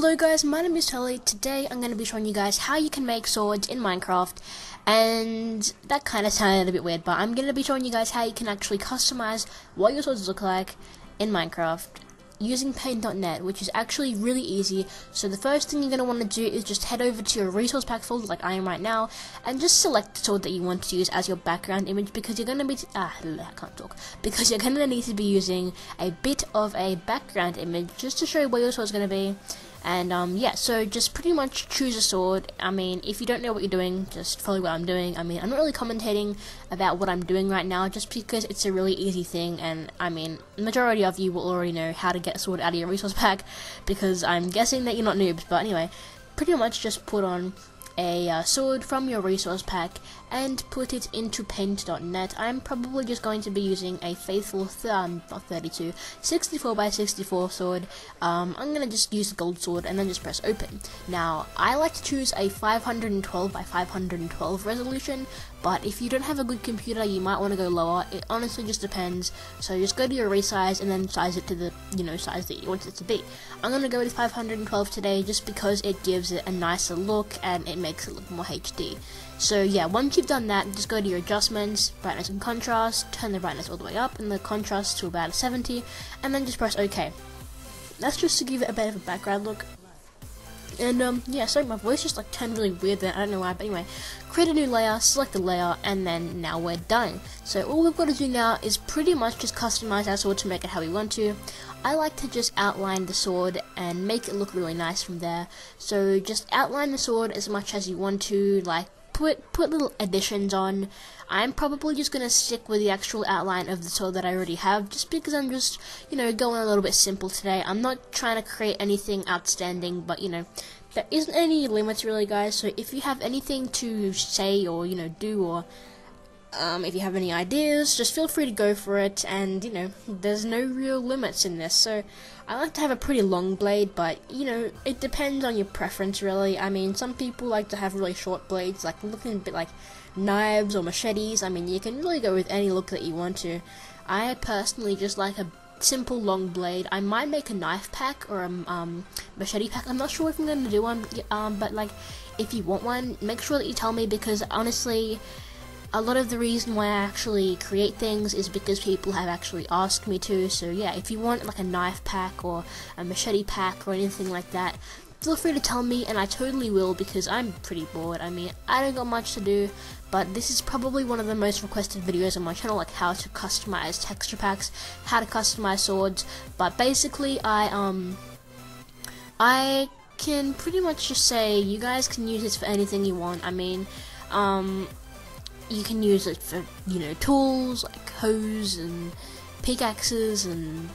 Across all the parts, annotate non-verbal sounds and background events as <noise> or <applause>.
Hello guys, my name is Tully. Today I'm going to be showing you guys how you can make swords in Minecraft. And that kind of sounded a bit weird, but I'm going to be showing you guys how you can actually customize what your swords look like in Minecraft using paint.net, which is actually really easy. So the first thing you're going to want to do is just head over to your resource pack folder, like I am right now, and just select the sword that you want to use as your background image, because you're going to be, ah, <laughs> I can't talk, because you're going to need to be using a bit of a background image just to show where your sword's going to be. And um, yeah, so just pretty much choose a sword. I mean, if you don't know what you're doing, just follow what I'm doing. I mean, I'm not really commentating about what I'm doing right now, just because it's a really easy thing. And I mean, the majority of you will already know how to get a sword out of your resource pack, <laughs> because I'm guessing that you're not noobs. But anyway, pretty much just put on a uh, sword from your resource pack and put it into paint.net. I'm probably just going to be using a faithful th um, 32 64 by 64 sword. Um, I'm to just use the gold sword and then just press open. Now, I like to choose a 512 by 512 resolution, but if you don't have a good computer, you might want to go lower. It honestly just depends. So just go to your resize and then size it to the, you know, size that you want it to be. I'm to go with 512 today just because it gives it a nicer look and it makes it look more HD. So yeah, once you've done that, just go to your adjustments, brightness and contrast, turn the brightness all the way up and the contrast to about 70, and then just press OK. That's just to give it a bit of a background look. And um, yeah, sorry, my voice just like turned really weird then, I don't know why, but anyway, create a new layer, select the layer, and then now we're done. So all we've got to do now is pretty much just customize our sword to make it how we want to. I like to just outline the sword and make it look really nice from there. So just outline the sword as much as you want to, like put put little additions on. I'm probably just gonna stick with the actual outline of the sword that I already have, just because I'm just you know going a little bit simple today. I'm not trying to create anything outstanding, but you know there isn't any limits really, guys. So if you have anything to say or you know do or um, if you have any ideas, just feel free to go for it. And you know, there's no real limits in this. So I like to have a pretty long blade, but you know, it depends on your preference, really. I mean, some people like to have really short blades, like looking a bit like knives or machetes. I mean, you can really go with any look that you want to. I personally just like a simple long blade. I might make a knife pack or a um, machete pack. I'm not sure if I'm going to do one, um, but like, if you want one, make sure that you tell me because honestly a lot of the reason why I actually create things is because people have actually asked me to. So yeah, if you want like a knife pack or a machete pack or anything like that, feel free to tell me and I totally will because I'm pretty bored. I mean, I don't got much to do, but this is probably one of the most requested videos on my channel, like how to customize texture packs, how to customize swords. But basically, I um, I can pretty much just say you guys can use this for anything you want. I mean, um, you can use it for you know tools like hoes and pickaxes and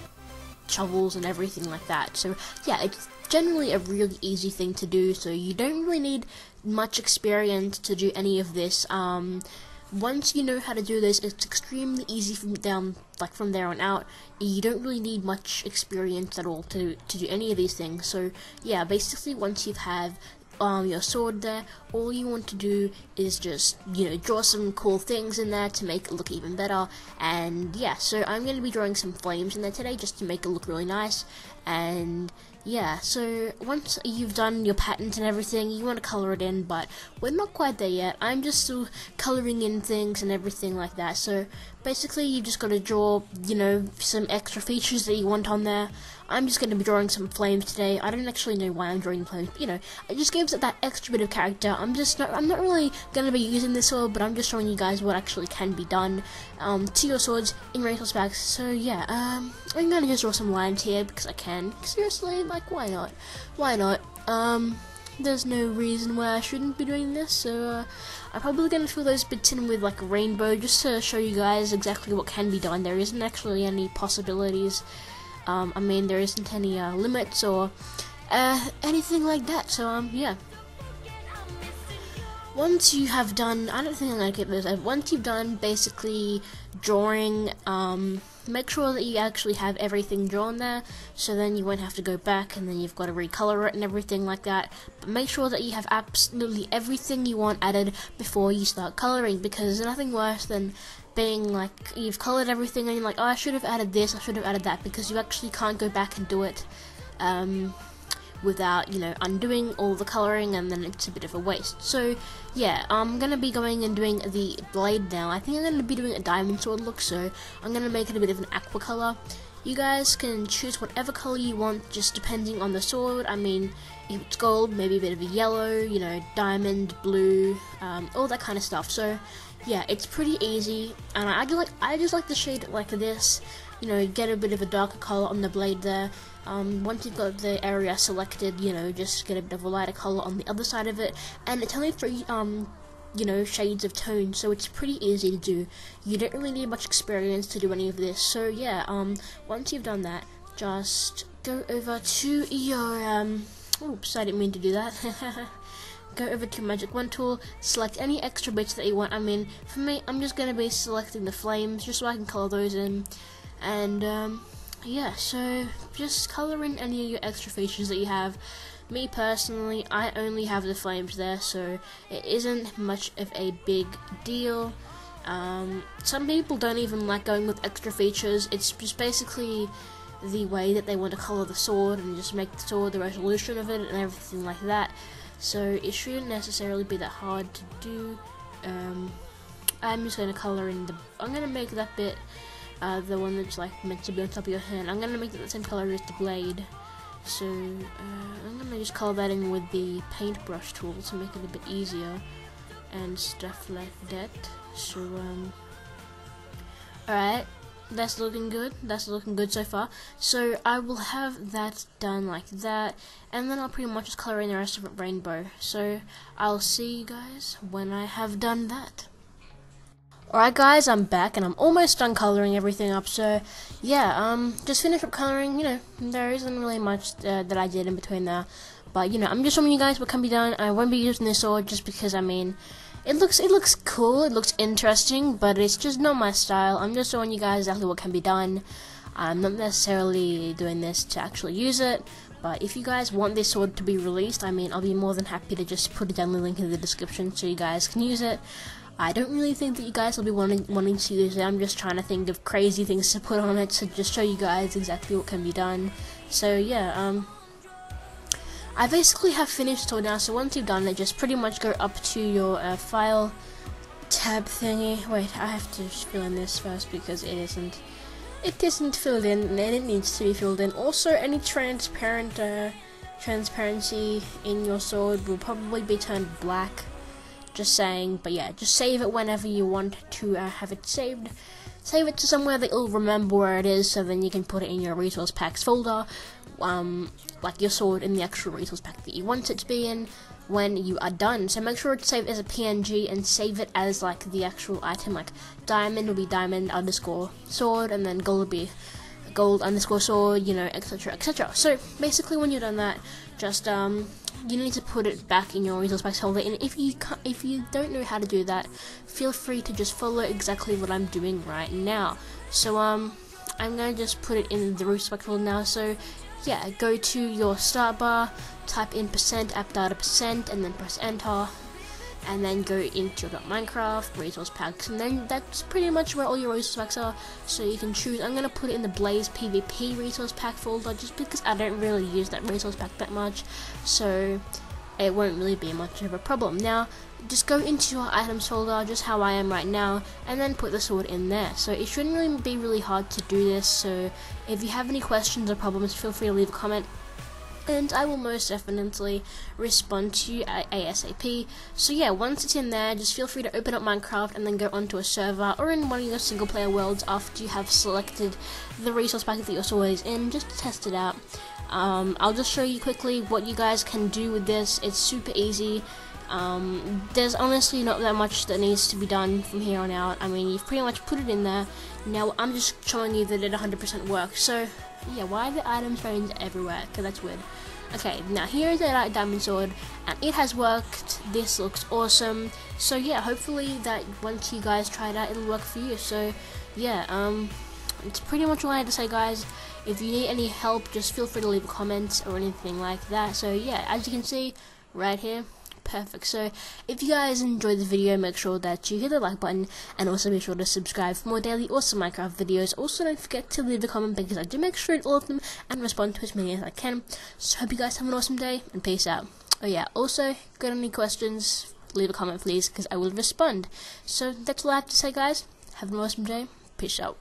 shovels and everything like that. So yeah, it's generally a really easy thing to do. So you don't really need much experience to do any of this. Um, once you know how to do this, it's extremely easy from down like from there on out. You don't really need much experience at all to to do any of these things. So yeah, basically once you have um, your sword there, all you want to do is just, you know, draw some cool things in there to make it look even better. And yeah, so I'm going to be drawing some flames in there today just to make it look really nice. And yeah, so once you've done your patterns and everything, you want to color it in, but we're not quite there yet. I'm just still coloring in things and everything like that. So basically, you just got to draw, you know, some extra features that you want on there. I'm just going to be drawing some flames today. I don't actually know why I'm drawing flames, but, you know, it just gives it that extra bit of character. I'm just not, I'm not really going to be using this sword, but I'm just showing you guys what actually can be done um, to your swords in resource packs. So yeah, um, I'm going to just draw some lines here because I can. Seriously, like, why not? Why not? Um, there's no reason why I shouldn't be doing this, so uh, I'm probably going to fill those bits in with like a rainbow just to show you guys exactly what can be done. There isn't actually any possibilities. Um, I mean, there isn't any uh, limits or uh, anything like that, so um, yeah. Once you have done, I don't think I'm to get this, once you've done basically drawing, um, make sure that you actually have everything drawn there so then you won't have to go back and then you've got to recolor it and everything like that. But make sure that you have absolutely everything you want added before you start coloring because there's nothing worse than being like you've colored everything and you're like oh I should have added this I should have added that because you actually can't go back and do it. Um, without you know undoing all the coloring and then it's a bit of a waste. So yeah I'm gonna be going and doing the blade now. I think I'm gonna be doing a diamond sword look so I'm gonna make it a bit of an aqua color you guys can choose whatever color you want just depending on the sword. I mean if it's gold maybe a bit of a yellow you know diamond blue um, all that kind of stuff. So yeah it's pretty easy and I just like I just like the shade like this you know get a bit of a darker color on the blade there um, once you've got the area selected, you know, just get a bit of a lighter color on the other side of it, and it's only three, um, you know, shades of tone, so it's pretty easy to do. You don't really need much experience to do any of this, so yeah, um, once you've done that, just go over to your, um, oops, I didn't mean to do that. <laughs> go over to Magic Wand tool, select any extra bits that you want. I mean, for me, I'm just going to be selecting the flames, just so I can color those in, and, um, yeah, so just color in any of your extra features that you have. Me personally, I only have the flames there, so it isn't much of a big deal. Um, some people don't even like going with extra features. It's just basically the way that they want to color the sword and just make the sword the resolution of it and everything like that. So it shouldn't necessarily be that hard to do. Um, I'm just going to color in the. I'm going to make that bit uh, the one that's like meant to be on top of your hand. I'm gonna make it the same color as the blade. So uh, I'm gonna just color that in with the paintbrush tool to make it a bit easier and stuff like that. So um, alright, that's looking good. That's looking good so far. So I will have that done like that, and then I'll pretty much just color in the rest of it rainbow. So I'll see you guys when I have done that. Alright guys, I'm back and I'm almost done colouring everything up, so yeah, um, just finished up colouring, you know, there isn't really much uh, that I did in between there, but you know, I'm just showing you guys what can be done, I won't be using this sword just because, I mean, it looks, it looks cool, it looks interesting, but it's just not my style, I'm just showing you guys exactly what can be done, I'm not necessarily doing this to actually use it, but if you guys want this sword to be released, I mean, I'll be more than happy to just put a down the link in the description so you guys can use it. I don't really think that you guys will be wanting wanting to use it. I'm just trying to think of crazy things to put on it to just show you guys exactly what can be done. So yeah, um, I basically have finished all now. So once you've done it, just pretty much go up to your uh, file tab thingy. Wait, I have to fill in this first because it isn't. It isn't filled in, and it needs to be filled in. Also, any transparent uh, transparency in your sword will probably be turned black just saying, but yeah, just save it whenever you want to uh, have it saved. Save it to somewhere that you'll remember where it is, so then you can put it in your resource packs folder, um, like your sword in the actual resource pack that you want it to be in when you are done. So make sure to save it as a PNG and save it as like the actual item, like diamond will be diamond underscore sword, and then gold will be gold underscore sword, you know, etc., etc. So basically, when you're done that, just um, you need to put it back in your resource packs folder. And if you if you don't know how to do that, feel free to just follow exactly what I'm doing right now. So um, I'm gonna just put it in the resource pack folder now. So yeah, go to your start bar, type in percent app data percent, and then press enter and then go into your Minecraft resource packs, and then that's pretty much where all your resource packs are. So you can choose. I'm gonna put it in the Blaze PvP resource pack folder, just because I don't really use that resource pack that much, so it won't really be much of a problem. Now, just go into your items folder, just how I am right now, and then put the sword in there. So it shouldn't really be really hard to do this. So if you have any questions or problems, feel free to leave a comment and I will most definitely respond to you ASAP. So yeah, once it's in there, just feel free to open up Minecraft and then go onto a server or in one of your single player worlds after you have selected the resource packet that your sword is in, just to test it out. Um, I'll just show you quickly what you guys can do with this. It's super easy. Um, there's honestly not that much that needs to be done from here on out. I mean, you've pretty much put it in there. Now I'm just showing you that it 100% works. So yeah, why are the items range everywhere? Because that's weird. Okay, now here is a diamond sword, and it has worked. This looks awesome. So yeah, hopefully that once you guys try it out, it'll work for you. So yeah, um, it's pretty much all I had to say, guys. If you need any help, just feel free to leave a comment or anything like that. So yeah, as you can see right here, perfect. So if you guys enjoyed the video, make sure that you hit the like button and also make sure to subscribe for more daily awesome Minecraft videos. Also don't forget to leave a comment because I do make sure all of them and respond to as many as I can. So hope you guys have an awesome day and peace out. Oh yeah, also got any questions, leave a comment please because I will respond. So that's all I have to say guys. Have an awesome day. Peace out.